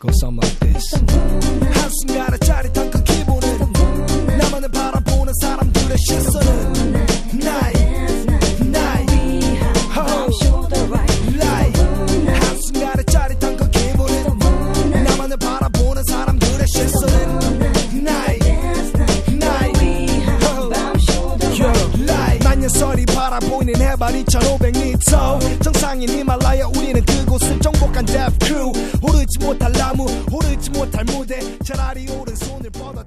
go something like this. 한순간을 짜릿한 그 기분은 나만을 바라보는 사람들의 시선은 나의 해발 2500m 정상인 히말라야 우리는 그곳을 정복한 Death Crew. 오르지 못할 나무 오르지 못할 무대. 차라리 오른손을 뻗어